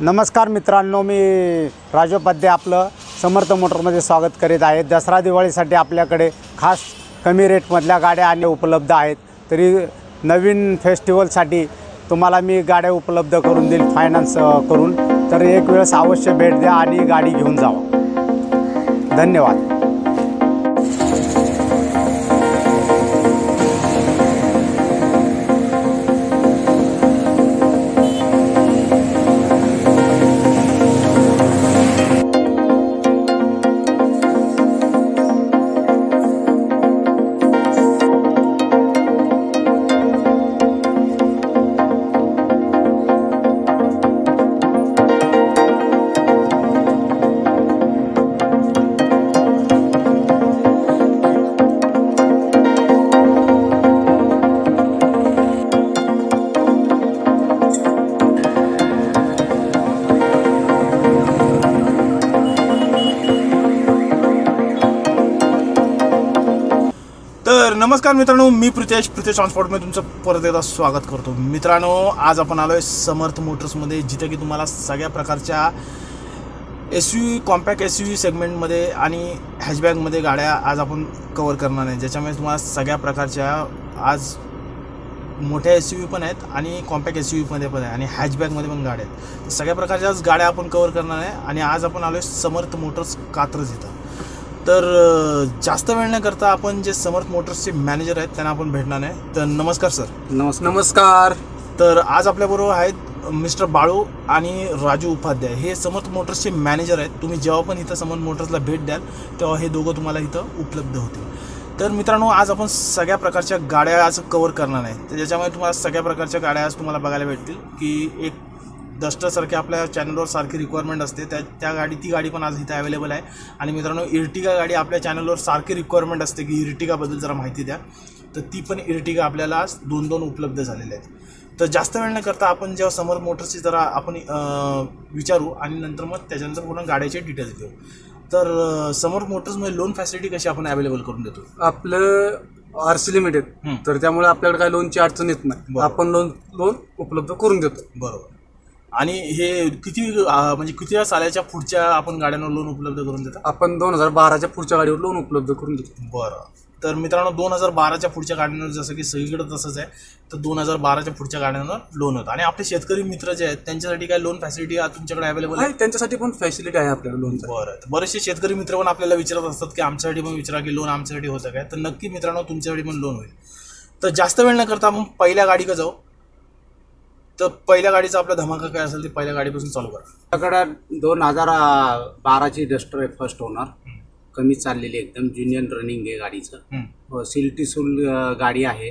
नमस्कार मित्रांनो मी राजोपाध्याय आपलं समर्थ मोटरमध्ये स्वागत करीत आहे. दसरा दिवाळीसाठी आपल्याकडे खास कमी रेटमधल्या गाड्या आणि उपलब्ध आहेत. तरी नवीन फेस्टिवलसाठी तुम्हाला मी गाड्या उपलब्ध करून देईल फायनान्स करून. तर एक वेळेस अवश्य भेट द्या आणि गाडी घेऊन जावा. धन्यवाद. नमस्कार मित्रांनो मी प्रितेश. प्रितेश ट्रान्सपोर्टमध्ये तुमचं परत एकदा स्वागत करतो. मित्रांनो आज आपण आलो आहे समर्थ मोटर्समध्ये जिथं की तुम्हाला सगळ्या प्रकारच्या S U compact S U सेगमेंटमध्ये आणि हॅशबॅगमध्ये गाड्या आज आपण कवर करणार आहे. ज्याच्यामुळे तुम्हाला सगळ्या प्रकारच्या आज मोठ्या एस यू पण आहेत आणि कॉम्पॅक्ट एस यू मध्ये पण आहे आणि हॅचबॅगमध्ये पण गाड्या आहेत. सगळ्या सगळ्या आज गाड्या आपण कवर करणार आहे आणि आज आपण आलो आहे समर्थ मोटर्स कात्रज इथं. तर जास्त वेळ न करता आपण जे समर्थ मोटर्सचे मॅनेजर आहेत त्यांना आपण भेटणार आहे. तर नमस्कार सर. नमस्कार. नमस्कार. तर आज आपल्याबरोबर आहेत मिस्टर बाळू आणि राजू उपाध्याय. हे समर्थ मोटर्सचे मॅनेजर आहेत. तुम्ही जेव्हा पण इथं समर्थ मोटर्सला भेट द्याल तेव्हा हे दोघं तुम्हाला इथं उपलब्ध होतील. तर मित्रांनो आज आपण सगळ्या प्रकारच्या गाड्या आज कवर करणार आहे. तर ज्याच्यामुळे तुम्हाला सगळ्या प्रकारच्या गाड्या आज तुम्हाला बघायला भेटतील की एक डस्टरसारखी आपल्या चॅनलवर सारखी रिक्वायरमेंट असते. त्या त्या गाडी ती गाडी पण आज इथे अवेलेबल आहे. आणि मित्रांनो इर्टिगा गाडी आपल्या चॅनलवर सारखी रिक्वायरमेंट असते की इर्टिगाबद्दल जरा माहिती द्या. तर ती पण इर्टिगा आपल्याला आज दोन दोन उपलब्ध झालेल्या आहेत. तर जास्त वेळ न करता आपण जेव्हा समोर मोटर्सची जरा आपण विचारू आणि नंतर मग त्याच्यानंतर पूर्ण गाड्याचे डिटेल्स घेऊ. तर समोर मोटर्समध्ये लोन फॅसिलिटी कशी आपण अवेलेबल करून देतो? आपलं आरसी लिमिटेड हं. तर त्यामुळे आपल्याकडे काही लोनची अडचण येत नाही. आपण लोन लोन उपलब्ध करून देतो. बरोबर. आणि हे किती अं, म्हणजे किती सालाच्या पुढच्या आपण गाड्यांवर लोन उपलब्ध करून देता? आपण दोन हजार बाराच्या पुढच्या गाडीवर लोन उपलब्ध करून देतो. बरं. तर मित्रांनो दोन हजार बाराच्या पुढच्या गाड्यांवर जसं की सगळीकडे तसंच आहे तर दोन हजार बाराच्या पुढच्या गाड्यांवर लोन होतं. आणि आपले शेतकरी मित्र जे आहेत त्यांच्यासाठी काय लोन फॅसिलिटी तुमच्याकडे अवेलेबल आहे? आहे त्यांच्यासाठी पण फॅसिलिटी आहे आपल्याला लोनचा बरं. तर बरेचसे शेतकरी मित्र पण आपल्याला विचारत असतात की आमच्यासाठी पण विचारा की लोन आमच्यासाठी होतं काय? तर नक्की मित्रांनो तुमच्यासाठी पण लोन होईल. तर जास्त वेळ न करता आपण पहिल्या गाडी का जाऊ. तर पहिल्या गाडीचा आपला धमाका काय असेल ते पहिल्या गाडीपासून चालू करा. आपल्याकडं दोन हजार बाराची डस्टर आहे फर्स्ट ओनर कमी चाललेली एकदम ज्युनियन रनिंग आहे गाडीचं. सिल्टी सुल गाडी आहे.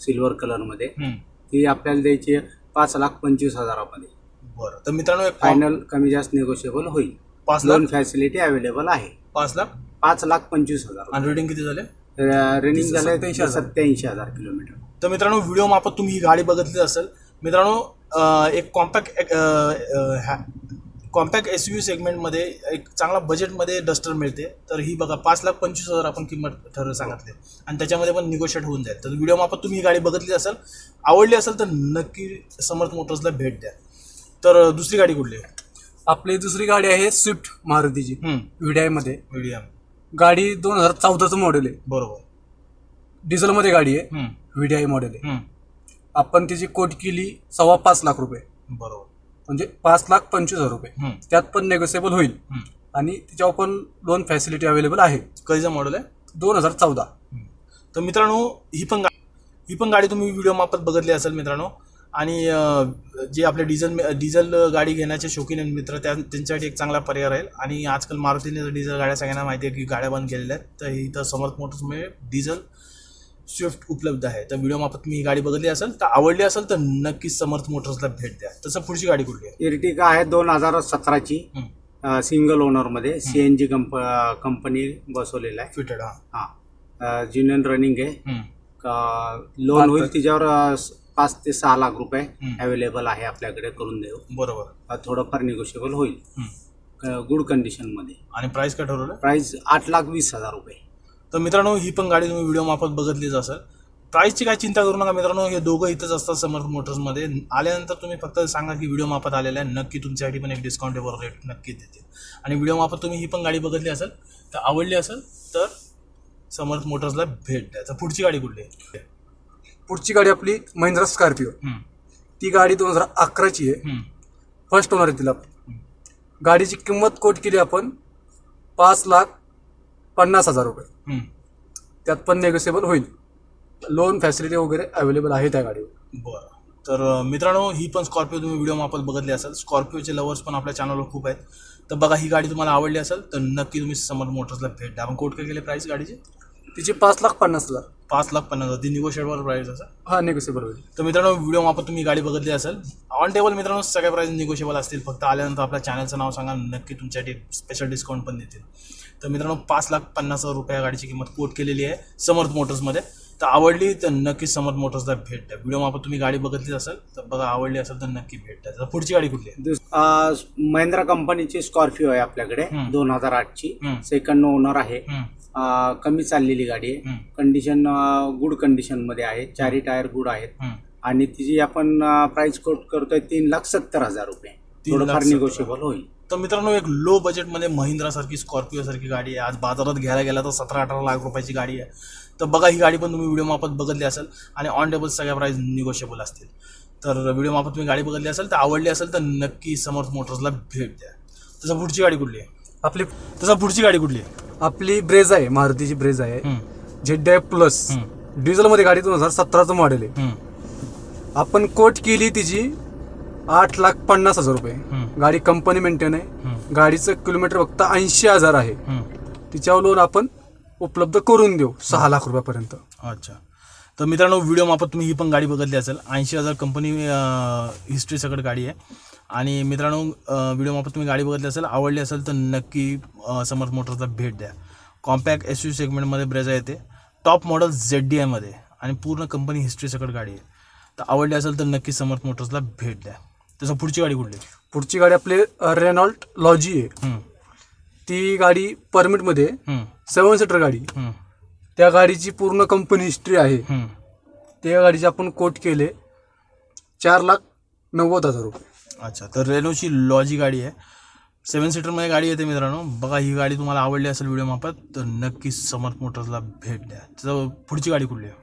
सिल्वर कलरमध्ये. ती आपल्याला द्यायची आहे पाच लाख पंचवीस हजारामध्ये. बरं. तर मित्रांनो एक फायनल कमी जास्त निगोशिएबल होईल. पाच लाख? लोन फॅसिलिटी अवेलेबल आहे. पाच लाख? पाच लाख पंचवीस हजार आणि रेटिंग किती झाले? रनिंग झालं सत्याऐंशी हजार. सत्याऐंशी हजार किलोमीटर. तर मित्रांनो व्हिडिओ मार्फत तुम्ही ही गाडी बघितली असेल. मित्रांनो एक कॉम्पॅक्ट कॉम्पॅक्ट एस यू सेगमेंटमध्ये एक चांगला बजेटमध्ये डस्टर मिळते. तर ही बघा पाच लाख पंचवीस हजार आपण किंमत ठरव सांगितले. आणि त्याच्यामध्ये पण निगोशिएट होऊन जाईल. तर व्हिडिओ मार्फत तुम्ही ही गाडी बघितली असेल आवडली असेल तर नक्की समर्थ मोटर्सला भेट द्या. तर दुसरी गाडी कुठली? आपली दुसरी गाडी आहे स्विफ्ट मारुतीची व्हीडीआयमध्ये. मीडियम गाडी दोन हजार चौदाचं मॉडेल आहे. बरोबर. डिझेलमध्ये गाडी आहे. व्हीडीआय मॉडेल आहे. आपण त्याची कोट केली सव्वा पाच लाख रुपये. बरोबर. म्हणजे पाच लाख पंचवीस हजार रुपये. हम्म, त्यात पण नेगोशिएबल होईल. हम्म. आणि त्याच्यावर पण लोन फॅसिलिटी अवेलेबल आहे. कधीचं मॉडेल आहे? दोन हजार चौदा. तर मित्रांनो ही पण गा ही पण गाडी तुम्ही व्हिडिओ मार्फत बघितली असेल मित्रांनो. आणि अं, जे आपले डिझेल डिझेल गाडी घेण्याचे शौकीन आहेत मित्र त्या त्यांच्यासाठी एक चांगला पर्याय राहील. आणि आजकाल मारुतीने डिझेल गाड्या सगळ्यांना माहिती आहे की गाड्या बंद केलेल्या आहेत. तर इथं समर्थ मोटर्समध्ये डिझेल स्विफ्ट उपलब्ध आहे. तर व्हिडिओ मार्फत मी ही गाडी बघितली असेल तर आवडली असेल तर नक्कीच समर्थ मोटर्सला भेट द्या. तसं पुढची गाडी कुठली आहे? इर्टिका आहे दोन हजार सतराची. हम्म. सिंगल ओनरमध्ये सी एन जी कंप कंपनी बसवलेला आहे. फिटेड हां. हां. ज्युनियन रनिंग आहे. लोन होईल तिच्यावर अ, स- पाच ते सहा लाख रुपये. अवेलेबल आहे आपल्याकडे करून देऊ. बरोबर. अ, थोडंफार निगोशिएबल होईल. हम्म. गुड कंडिशनमध्ये आणि प्राईस काय ठरवलं? प्राइस आठ लाख वीस हजार रुपये. तर मित्रांनो ही पण गाडी तुम्ही व्हिडिओ मार्फत बघितलीच असेल. प्राईसची काय चिंता करू नका मित्रांनो हे दोघं इथंच असतात समर्थ मोटर्समध्ये आल्यानंतर तुम्ही फक्त सांगा की व्हिडिओ मापात आलेला आहे नक्की तुमच्यासाठी पण एक डिस्काउंटेबल रेट नक्की देते आणि व्हिडिओ मापात तुम्ही ही पण गाडी बघितली असेल तर आवडली असेल तर समर्थ मोटर्सला भेट द्या. तर पुढची गाडी कुठली आहे? पुढची गाडी आपली महिंद्रा स्कॉर्पिओ. ती गाडी दोन हजार अकराची आहे. फर्स्ट ओनर आहे तिला. गाडीची किंमत कोट केली आपण पाच लाख पन्नास हजार रुपये. त्यात पण नेगोशिएबल होईल. लोन फॅसिलिटी वगैरे अवेलेबल आहे त्या गाडीवर. बरं. तर मित्रांनो ही पण स्कॉर्पिओ तुम्ही व्हिडिओ मापात बघितली असेल. स्कॉर्पिओचे लवर्स पण आपल्या चॅनलवर खूप आहेत. तर बघा ही गाडी तुम्हाला आवडली असेल तर नक्की तुम्ही समर्थ मोटर्सला भेट द्या. आपण कोट काय केले प्राईस गाडीची? तिची पाच लाख पन्नास हजार. पाच लाख पन्नास हजार. ती निगोशिएबल प्राईस असेल हा नेगोशिएबल होईल. तर मित्रांनो व्हिडिओ मापात तुम्ही गाडी बघितली असेल ऑन टेबल मित्रांनो सगळ्या प्राईस निगोशिएबल असतील. फक्त आल्यानंतर आपल्या चॅनलचं नाव सांगा नक्की तुमच्यासाठी स्पेशल डिस्काउंट पण देतील. तर मित्रांनो पाच लाख पन्नास हजार रुपया गाडीची किंमत कोट केलेली आहे समर्थ मोटर्समध्ये तर आवडली तर नक्की समर्थ मोटर्सला भेट द्या. व्हिडिओ मापात तुम्ही गाडी बघितली असेल तर बघा आवडली असेल तर नक्की भेट द्या. तर पुढची गाडी कुठली आहे? महिंद्रा कंपनीची स्कॉर्पिओ आहे आपल्याकडे हम्म. दोन हजार आठची. हम्म. सेकंड ओनर आहे. हम्म, कमी चाललेली गाडी आहे. हम्म, कंडिशन गुड कंडिशनमध्ये आहे. चारी टायर गुड आहेत. हम्म. आणि तिची आपण प्राइस कोट करतोय तीन लाख सत्तर हजार रुपये. तीन लाख थोडंफार सत्तर निगोशिएबल होईल. तर मित्रांनो एक लो बजेटमध्ये महिंद्रा सारखी स्कॉर्पिओ सारखी गाडी आहे. आज बाजारात घ्यायला गेला तर सतरा अठरा लाख रुपयाची गाडी आहे. तर बघा ही गाडी पण तुम्ही व्हिडिओ मापात बघितली असेल आणि ऑन टेबल सगळ्या प्राईस निगोशिएबल असतील. तर व्हिडिओ मापात तुम्ही गाडी बघितली असेल तर आवडली असेल तर नक्की समर्थ मोटर्सला भेट द्या. तसं पुढची गाडी कुठली आहे? आपली तसं पुढची गाडी कुठली आहे? आपली ब्रेज आहे मारुतीची ब्रेज आहे. हम्म, झेड प्लस हम्म. डिझेलमध्ये गाडी दोन हजार सतराचं मॉडेल आहे. हम्म, आपण कोट केली तिची आठ लाख पन्नास हजार रुपये. हम्म. गाडी कंपनी मेंटेन आहे. हम्म, गाडीचं किलोमीटर फक्त ऐंशी हजार आहे. हम्म. तिच्यावर लोन आपण उपलब्ध करून देऊ सहा लाख रुपयापर्यंत. अच्छा. तर मित्रांनो व्हिडिओ मापात तुम्ही ही पण गाडी बघितली असेल. ऐंशी हजार कंपनी हिस्ट्री सकट गाडी आहे. आणि मित्रांनो व्हिडिओ मापात तुम्ही गाडी बघितली असेल आवडली असेल तर नक्की अ, समर्थ मोटर्सला भेट द्या. कॉम्पॅक्ट एस यू सेगमेंटमध्ये ब्रेझा येते. टॉप मॉडेल झेड डी एमध्ये आणि पूर्ण कंपनी हिस्ट्री सकट गाडी आहे. तर आवडली असेल तर नक्की समर्थ मोटर्सला भेट द्या. तसं पुढची गाडी कुठली? पुढची गाडी आपली रेनॉल्ट लॉजी आहे. हम्म, ती गाडी परमिटमध्ये हम्म, सेवन सीटर गाडी हम्म, त्या गाडीची पूर्ण कंपनी हिस्ट्री आहे. हम्म. त्या गाडीचे आपण कोट केले चार लाख नव्वद हजार रुपये. अच्छा तर रेनोची लॉजी गाडी आहे. सेवन सीटरमध्ये गाडी येते मित्रांनो. बघा ही गाडी तुम्हाला आवडली असेल व्हिडिओ मापात तर नक्की समर्थ मोटर्सला भेट द्या. तर पुढची गाडी कुठली आहे?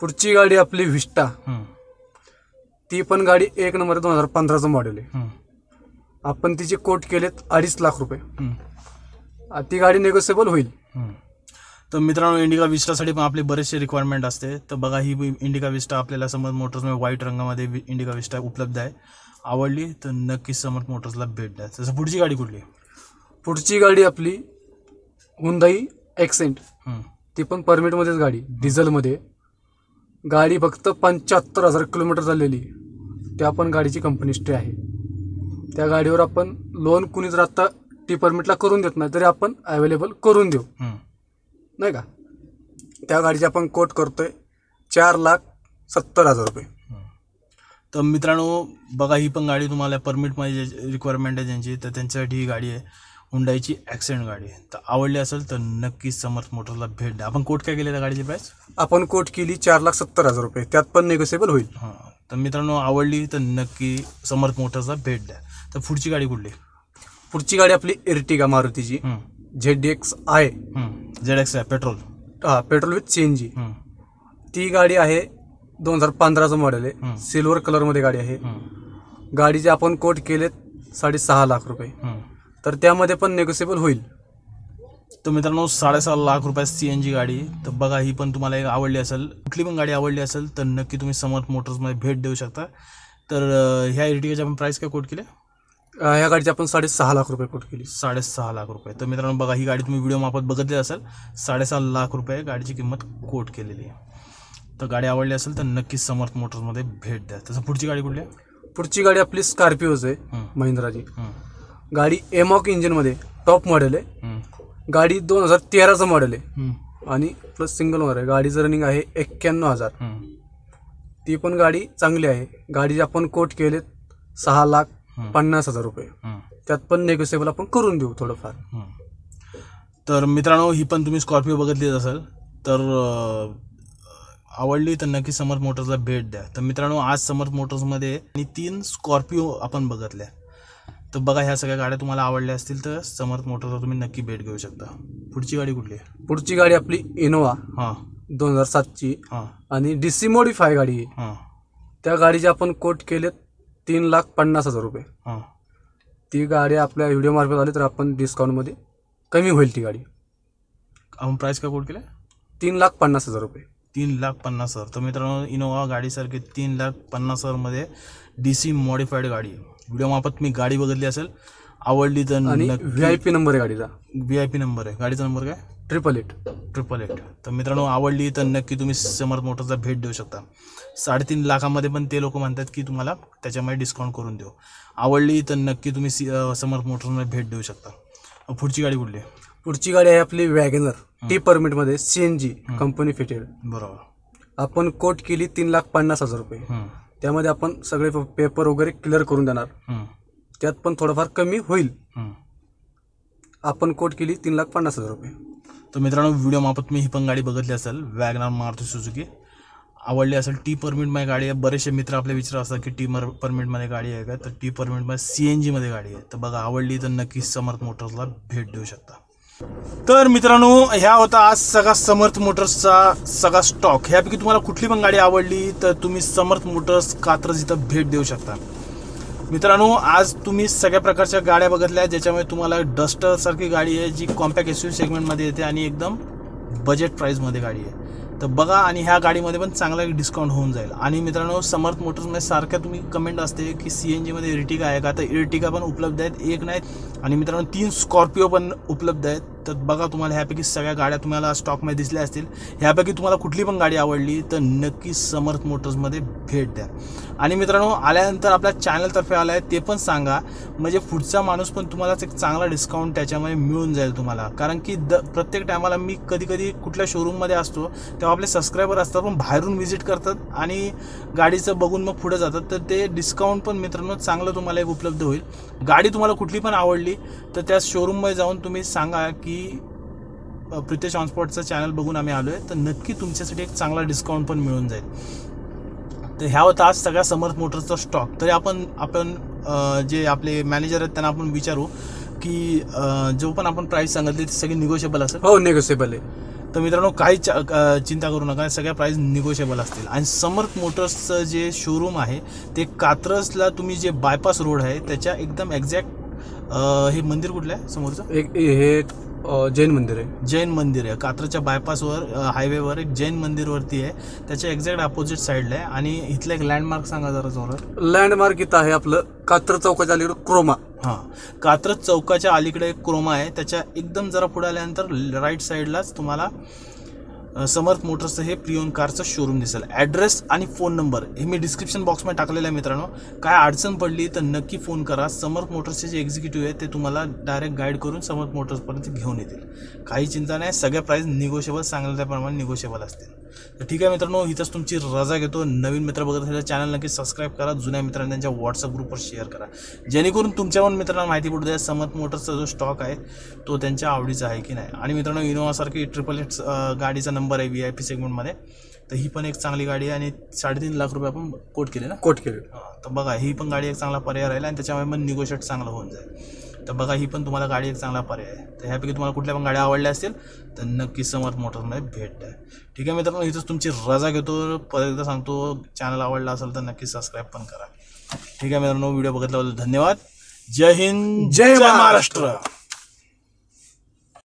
पुढची गाडी आपली विस्टा हम्म, ती पण गाडी एक नंबर दोन हजार पंधराचं मॉडेल आहे. आपण तिचे कोट केलेत अडीच लाख रुपये. आ, ती गाडी नेगोशिएबल होईल. तर मित्रांनो इंडिका विस्टासाठी पण आपले बरेचसे रिक्वायरमेंट असते. तर बघा ही इंडिका विस्टा आपल्याला समर्थ मोटर्समध्ये व्हाईट रंगामध्ये वि- इंडिका विस्टा उपलब्ध आहे. आवडली तर नक्की समर्थ मोटर्सला भेट द्या. तसं पुढची गाडी कुठली? पुढची गाडी आपली हुंदाई एक्सेंट ती पण परमिटमध्येच गाडी डिझेलमध्ये गाडी फक्त पंच्याहत्तर हजार किलोमीटर चाललेली. त्या पण गाडीची कंपनी स्टे आहे. त्या गाडीवर आपण लोन कुणी जर आत्ता टी परमिटला करून देत नाही तरी आपण अवेलेबल करून देऊ. नाही का? त्या गाडीची आपण कोट करतोय चार लाख सत्तर हजार रुपये. तर मित्रांनो बघा ही पण गाडी तुम्हाला परमिटमध्ये जे रिक्वायरमेंट आहे ज्यांची तर त्यांच्यासाठी ही गाडी आहे. हुंडाईची ॲक्सिडेंट गाडी आहे. तर आवडली असेल तर नक्की समर्थ मोटरला भेट द्या. आपण कोट काय केले त्या गाडीची प्राईस आपण कोट केली चार लाख सत्तर हजार रुपये. त्यात पण नेगोशिएबल होईल. हां. तर मित्रांनो आवडली तर नक्की समर्थ मोटर्सला भेट द्या. तर पुढची गाडी कुठली? पुढची गाडी आपली एर्टिगा मारुतीची. झेड एक्स आहे. झेड एक्स आहे पेट्रोल हा petrol with C N G ती गाडी आहे दोन हजार पंधराचं मॉडेल. आहे. सिल्वर कलरमध्ये गाडी आहे. गाडीचे आपण कोट केलेत साडेसहा लाख रुपये. तर त्यामध्ये पण नेगोशिएबल होईल. तर मित्रांनो साडेसहा लाख रुपयात सी एन जी गाडी. तर बघा ही पण तुम्हाला एक आवडली असेल. कुठली पण गाडी आवडली असेल तर नक्की तुम्ही समर्थ मोटर्समध्ये भेट देऊ शकता. तर ह्या इर्टिगाचे आपण प्राईस काय कोट केले? अं, ह्या गाडीची आपण साडेसहा लाख रुपये कोट केली. साडेसहा लाख रुपये. तर मित्रांनो बघा ही गाडी तुम्ही व्हिडिओ मापात बघितली असेल साडेसहा लाख रुपये गाडीची किंमत कोट केलेली आहे. तर गाडी आवडली असेल तर नक्कीच समर्थ मोटर्समध्ये भेट द्या. तसं पुढची गाडी कुठली आहे? पुढची गाडी आपली स्कॉर्पिओज आहे. महिंद्राची. गाडी एमॉक इंजिनमध्ये टॉप मॉडेल आहे. गाडी दोन हजार तेराचं मॉडेल आहे. आणि प्लस सिंगल ओनर आहे. गाडीचं रनिंग आहे एक्क्याण्णव हजार. ती पण गाडी चांगली आहे. गाडीचे आपण कोट केलेत सहा लाख. पन्नास हजार रुपये. त्यात पण नेगोशिएबल आपण करून देऊ थोडंफार. तर मित्रांनो ही पण तुम्ही स्कॉर्पिओ बघितलीच असेल. तर आवडली तर नक्की समर्थ मोटर्सला भेट द्या. तर मित्रांनो आज समर्थ मोटर्समध्ये आणि तीन स्कॉर्पिओ आपण बघितल्या. तर बघा ह्या सगळ्या गाड्या तुम्हाला आवडल्या असतील तर समर्थ मोटर्सला तुम्ही नक्की भेट घेऊ शकता. पुढची गाडी कुठली आहे? पुढची गाडी आपली इनोवा हां. दोन हजार सातची. हां. आणि डी सी मॉडिफाय गाडी आहे. हां. त्या गाडीचे आपण कोट केले तीन लाख पन्नास हजार रुपये. हां. ती गाडी आपल्या व्हिडिओमार्फत आली तर आपण डिस्काउंटमध्ये कमी होईल ती गाडी. आपण प्राईस काय कोट केलं? तीन लाख पन्नास हजार रुपये. तीन लाख पन्नास हजार. तर मित्रांनो इनोवा गाडीसारखी तीन लाख पन्नास हजारमध्ये डी सी मॉडिफाईड गाडी आहे. व्हिडिओ मार्फत मी गाडी बघितली असेल आवडली तर आणि व्ही आय पी नंबर आहे गाडीचा. व्ही आय पी नंबर आहे. गाडीचा नंबर काय? ट्रिपल एट ट्रिपल एट तर मित्रांनो आवडली तर नक्की तुम्ही समर्थ मोटर्सला भेट देऊ शकता. साडेतीन लाखामध्ये पण ते लोक म्हणतात की तुम्हाला त्याच्यामध्ये डिस्काउंट करून देऊ. आवडली तर नक्की तुम्ही सी समर्थ मोटर्समध्ये भेट देऊ शकता. पुढची गाडी कुठली? पुढची गाडी आहे आपली WagonR T परमिटमध्ये C N G company fitted बरोबर. आपण कोट केली तीन लाख पन्नास हजार रुपये. त्यामध्ये आपण सगळे पेपर वगैरे क्लिअर करून देणार. त्यात पण थोडंफार कमी होईल. आपण कोट केली तीन लाख पन्नास हजार रुपये. तर मित्रांनो व्हिडिओ मार्फत मी ही पण गाडी बघितली असेल वॅगनार मारुती सुझुकी आवडली असेल टी परमिटमध्ये गाडी आहे. बरेचसे मित्र आपले विचार असतात की टी मर परमिटमध्ये गाडी आहे का? तर टी परमिटमध्ये सी एन जीमध्ये गाडी आहे. तर बघा आवडली तर नक्की समर्थ मोटर्सला भेट देऊ शकता. तर मित्रांनो ह्या होता आज सगळा समर्थ मोटर्सचा सगळा स्टॉक ह्यापैकी तुम्हाला कुठली पण गाडी आवडली तर तुम्ही समर्थ मोटर्स कात्रज इथं भेट देऊ शकता. मित्रांनो आज तुम्ही सगळ्या प्रकारच्या गाड्या बघितल्या ज्याच्यामुळे तुम्हाला डस्टरसारखी गाडी आहे जी कॉम्पॅक्ट एस यू सेगमेंटमध्ये येते आणि एकदम बजेट प्राईजमध्ये गाडी आहे. तर बघा आणि ह्या गाडीमध्ये पण चांगला एक डिस्काउंट होऊन जाईल. आणि मित्रांनो समर्थ मोटर्समध्ये सारख्या तुम्ही कमेंट असते की सी एन जीमध्ये इर्टिगा आहे का? तर इर्टिगा पण उपलब्ध आहेत एक नाहीत. आणि मित्रांनो तीन स्कॉर्पिओ पण उपलब्ध आहेत. तर बघा तुम्हाला ह्यापैकी सगळ्या गाड्या तुम्हाला स्टॉकमध्ये दिसल्या असतील. ह्यापैकी तुम्हाला कुठली पण गाडी आवडली तर नक्की समर्थ मोटर्समध्ये भेट द्या. आणि मित्रांनो आल्यानंतर आपल्या चॅनलतर्फे आला आहे ते पण सांगा. म्हणजे पुढचा माणूस पण तुम्हालाच एक चांगला डिस्काउंट त्याच्यामध्ये मिळून जाईल तुम्हाला. कारण की द प्रत्येक टायमाला मी कधी कधी कुठल्या शोरूममध्ये असतो तेव्हा आपले सबस्क्रायबर असतात पण बाहेरून व्हिजिट करतात आणि गाडीचं बघून मग पुढे जातात. तर ते डिस्काउंट पण मित्रांनो चांगलं तुम्हाला एक उपलब्ध होईल. गाडी तुम्हाला कुठली पण आवडली तर त्या शोरूममध्ये जाऊन तुम्ही सांगा की अ, प्रितेश ऑनस्पॉटचं चॅनल बघून आम्ही आलो आहे तर नक्की तुमच्यासाठी एक चांगला डिस्काउंट पण मिळून जाईल. तर ह्या होता आज सगळ्या समर्थ मोटर्सचा स्टॉक तरी आपण आपण जे आपले मॅनेजर आहेत त्यांना आपण विचारू की जो पण आपण प्राईस सांगितली ती सगळी निगोशिएबल असेल? हो नेगोशिएबल आहे. तर मित्रांनो काही चिंता करू नका. सगळ्या प्राईस निगोशिएबल असतील. आणि समर्थ मोटर्सचं जे शोरूम आहे ते कात्रजला तुम्ही जे बायपास रोड आहे त्याच्या एकदम एक्झॅक्ट हे मंदिर कुठलं आहे समोरचं? एक हे जैन मंदिर आहे. जैन मंदिर आहे. कात्रच्या बायपासवर हायवेवर एक जैन मंदिरवरती आहे. त्याच्या एक्झॅक्ट अपोजिट साईडला आहे. आणि इथलं एक लँडमार्क सांगा जरा जोरात. लँडमार्क इथं आहे आपलं कात्र चौकाच्या अलीकडं क्रोमा. हां. कात्रज चौकाच्या अलीकडे एक क्रोमा आहे. त्याच्या एकदम जरा पुढे आल्यानंतर राईट साईडलाच तुम्हाला समर्थ मोटर्सचं हे प्रियोन कारचं शोरूम दिसेल. ॲड्रेस आणि फोन नंबर हे मी डिस्क्रिप्शन बॉक्समध्ये टाकलेलं आहे मित्रांनो. काय अडचण पडली तर नक्की फोन करा. समर्थ मोटर्सचे जे एक्झिक्युटिव्ह आहेत ते तुम्हाला डायरेक्ट गाईड करून समर्थ मोटर्सपर्यंत घेऊन येतील. काही चिंता नाही सगळ्या प्राईस निगोशिएबल सांगल्या त्याप्रमाणे निगोशिएबल असतील. तर ठीक आहे मित्रांनो इथंच तुमची रजा घेतो. नवीन मित्र बघत असेल चॅनल नक्की सबस्क्राईब करा. जुन्या मित्रांना त्यांच्या व्हॉट्सअप ग्रुपवर शेअर करा. जेणेकरून तुमच्या पण मित्रांना माहिती पडू द्या समर्थ मोटर्सचा जो स्टॉक आहे तो त्यांच्या आवडीचा आहे की नाही. आणि मित्रांनो इनोवासारखी ट्रिपल एट गाडीचा नंबर आहे व्ही आय पी सेगमेंटमध्ये तर ही पण एक चांगली गाडी आहे आणि साडेतीन लाख रुपये आपण कोट केले ना? कोट केले. तर बघा ही पण गाडी एक चांगला पर्याय राहील आणि त्याच्यामुळे पण निगोशिएट चांगलं होऊन जाईल. तर बघा ही पण तुम्हाला गाडी एक चांगला पर्याय आहे. तर ह्यापैकी तुम्हाला कुठल्या पण गाड्या आवडल्या असतील तर नक्की समर्थ मोटर्समध्ये भेट द्या. ठीक आहे मित्रांनो इथंच तुमची रजा घेतो. परत एकदा सांगतो चॅनल आवडला असेल तर नक्की सबस्क्राईब पण करा. ठीक आहे मित्रांनो व्हिडिओ बघितल्याबद्दल धन्यवाद. जय हिंद जय. महाराष्ट्र.